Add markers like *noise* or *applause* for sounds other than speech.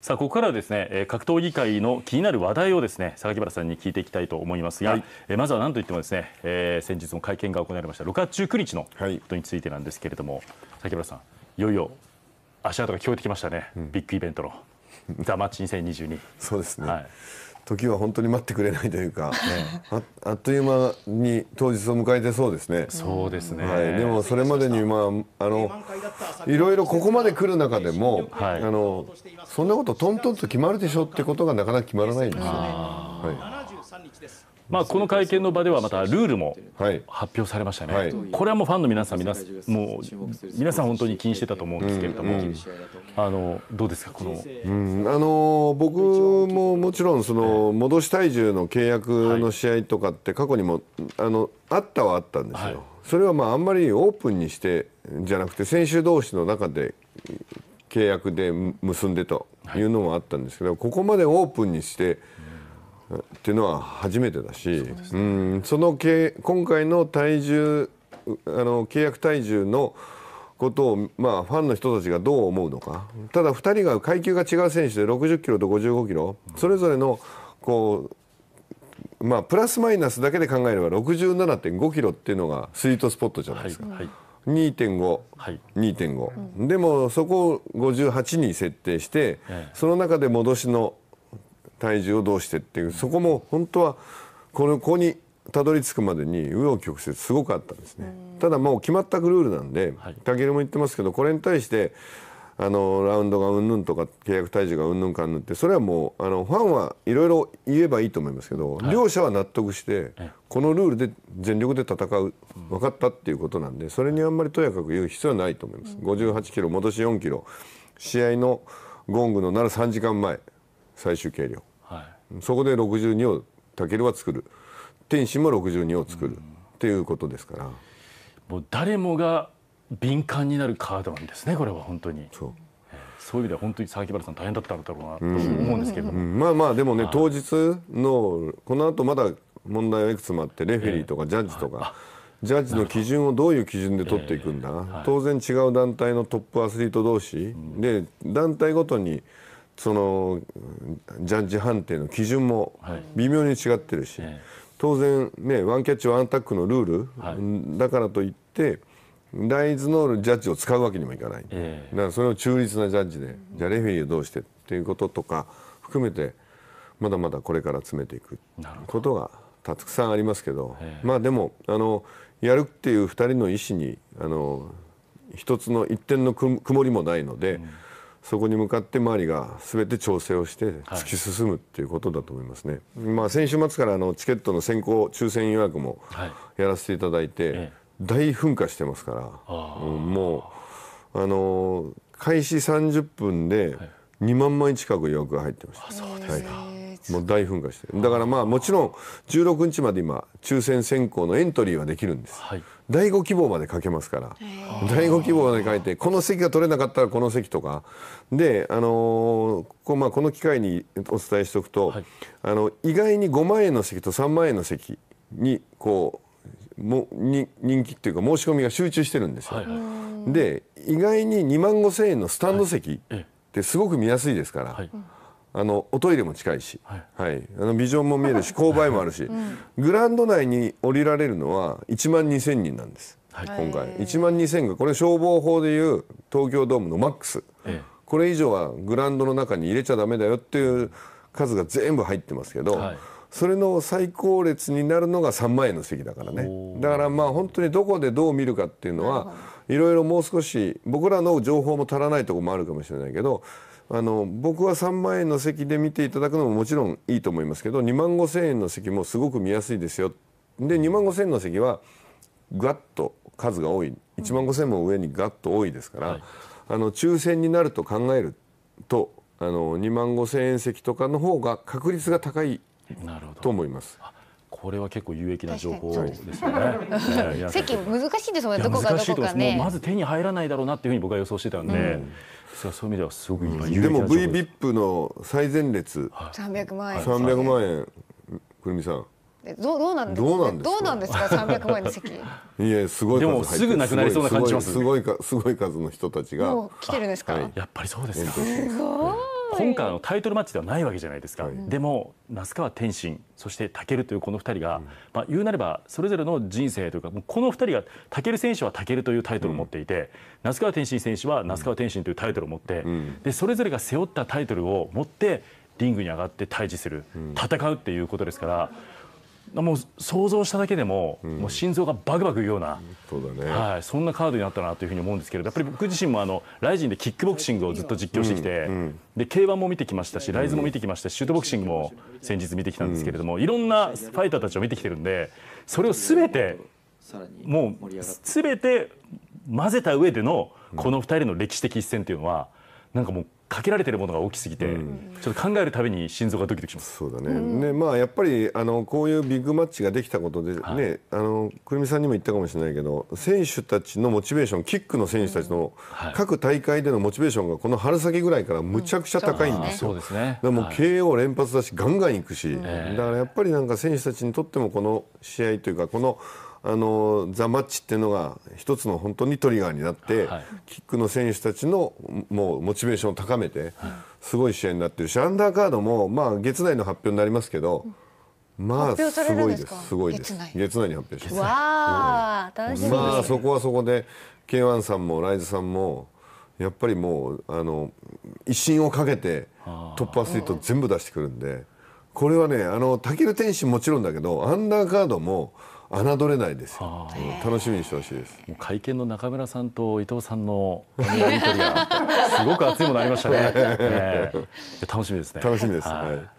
さあここからはですねえー格闘技界の気になる話題をですね榊原さんに聞いていきたいと思います。が、はいえーまずは何といってもですね、えー先日も会見が行われました6月19日のこはい。とについてなんですけれども榊原さんいよいよ足跡が聞こえてきましたね、ビッグイベントの「ザ・マッチ2022」そうですね、はい時は本当に待ってくれないというか、*laughs* ああっという間に当日を迎えてそうですね。そうですね、はい、でもそれまでに、まあ、あのいろいろここまで来る中でも、はい。あのそんなことトントンと決まるでしょってことがなかなか決まらないんですよね。はまあ、この会見の場ではまたルールも発表されましたね、はい。これはもうファンの皆さん皆さんもう皆さん本当に気にしてたと思うんですけれども、あのどうですかこの？うん。あの僕ももちろんその戻し体重の契約の試合とかって過去にもあのあったはあったんですよ、はい。それはまああんまりオープンにしてじゃなくて選手同士の中で契約で結んでというのもあったんですけど、ここまでオープンにしてっていうのは初めてだしうんそのけ今回の体重あの契約体重のことを、まあ、ファンの人たちがどう思うのか。ただ2人が階級が違う選手で60キロと55キロそれぞれのこう、まあ、プラスマイナスだけで考えれば67.5キロっていうのがスイートスポットじゃないですか。はい2.5、はい。2.5、でもそこを58に設定して、ええ。その中で戻しの体重をどうしてっていうそこも本当はこのここにたどり着くまでに紆余曲折すごくあったんですね、ただもう決まったルールなんではい。武尊も言ってますけどこれに対してあのラウンドがうんぬんとか契約体重がうんぬんかんぬんってそれはもうあのファンはいろいろ言えばいいと思いますけど、両者は納得してえこのルールで全力で戦う分かったっていうことなんでそれにあんまりとやかく言う必要はないと思います、58キロ戻し4キロ試合のゴングのなる3時間前最終計量。はいそこで62を武尊は作る。天心も62を作る。っていうことですから。もう誰もが敏感になるカードなんですねこれは本当に。そう。そういう意味では本当に榊原さん大変だったんだろうなと思うんですけれども、うん。まあまあでもね当日のこの後まだ問題はいくつもあってレフェリーとかジャッジとか、ジャッジの基準をどういう基準で取っていくんだ、当然違う団体のトップアスリート同士、で団体ごとにそのジャッジ判定の基準もはい。微妙に違ってるし、ええ。当然ねワンキャッチワンアタックのルール、はい。うんだからといって大豆のジャッジを使うわけにもいかない、ええ。だからそれを中立なジャッジでじゃあレフェリーをどうしてっていうこととか含めてまだまだこれから詰めていく。ことがたくさんありますけど、ええ。まあでもあのやるっていう2人の意思にあの一つの一点のく曇りもないので、そこに向かって周りが全て調整をして突き進むっていうことだと思いますね。まあ先週末からあのチケットの先行抽選予約もはい。やらせていただいて、え大噴火してますから、あうんもうあのー開始30分で2万枚近く予約が入ってました。そうですか、はいもう大噴火してる。だからまあもちろん16日まで今抽選選考のエントリーはできるんです、はい。第5希望まで書けますから。第5希望まで書いてこの席が取れなかったらこの席とか。で、あのーこまあ、この機会にお伝えしておくと、はい。あの意外に5万円の席と3万円の席にこうもに人気っていうか申し込みが集中してるんですよ。はいはい。で意外に2万5千円のスタンド席ええ。ってすごく見やすいですから、はいあのおトイレも近いし、はい。はい、あのビジョンも見えるし *laughs* 勾配もあるし、グラウンド内に降りられるのは1万2千人なんです、はい。今回。1万2千がこれ消防法でいう東京ドームのマックス、ええ。これ以上はグラウンドの中に入れちゃダメだよっていう数が全部入ってますけど、はい。それの最高列になるのが3万円の席だからね。だからまあ本当にどこでどう見るかっていうのはいろいろもう少し僕らの情報も足らないところもあるかもしれないけどあの僕は3万円の席で見ていただくのももちろんいいと思いますけど2万5千円の席もすごく見やすいですよ。で2万5千円の席はガッと数が多い。1万5千も上にガッと多いですから、はい。あの抽選になると考えるとあの2万5千円席とかの方が確率が高いなるほど。と思います。これは結構有益な情報です。よね。*laughs* 席難しいですもんね。どこがどこかね。まず手に入らないだろうなっていうふうに僕は予想してたんで、そうそういう意味ではすごく今有益なでも情報です。VVIP の最前列。300万円。300万円くるみさん。えどうどうなんですか？どうなんですか？どうなんですか？300万円の席。*laughs* いやすごい数でもすぐなくなりそうな感じします。すごいかすごい数の人たちが。来てるんですか、はい。やっぱりそうですか。すごい今回のタイトルマッチではないわけじゃないですか、はい。でも那須川天心そして武というこの2人が、まあ、言うなればそれぞれの人生というかもうこの2人が武選手は武というタイトルを持っていて、那須川天心選手は那須川天心というタイトルを持って、でそれぞれが背負ったタイトルを持ってリングに上がって対峙する、戦うっていうことですから。もう想像しただけでも、もう心臓がバクバクいうような、そうだね、はい、そんなカードになったなというふうに思うんですけれどやっぱり僕自身もあのライジンでキックボクシングをずっと実況してきて、で K1 も見てきましたしライズも見てきましたしシュートボクシングも先日見てきたんですけれども、いろんなファイターたちを見てきてるんでそれを全てもう全て混ぜた上でのこの2人の歴史的一戦っていうのはなんかもうかけられてるものが大きすぎて、ちょっと考えるたびに心臓がドキドキします。そうだね、でまあやっぱりあのこういうビッグマッチができたことで、ねあのくるみさんにも言ったかもしれないけど選手たちのモチベーションキックの選手たちのはい。各大会でのモチベーションがこの春先ぐらいからむちゃくちゃ高いんですよ。そうです。ね。でもうはい。KO 連発だしガンガンいくし、ええ。だからやっぱりなんか選手たちにとってもこの試合というかこのあのザ・マッチっていうのが一つの本当にトリガーになって、はい。キックの選手たちのもうモチベーションを高めて、すごい試合になってるしアンダーカードもまあ月内の発表になりますけど、まあすごいですか？すす。ごいです。月内。月内に発表します。わあ楽しみです、まあそこはそこで K1 さんもライズさんもやっぱりもうあの威信をかけてトップアスリート全部出してくるんでこれはねあのタケル天心もちろんだけどアンダーカードも侮れないですよ、うん楽しみにしてほしいです。会見の中村さんと伊藤さんのやり取りがすごく熱いものありましたね。*laughs* ええ楽しみですね。楽しみです、はいはい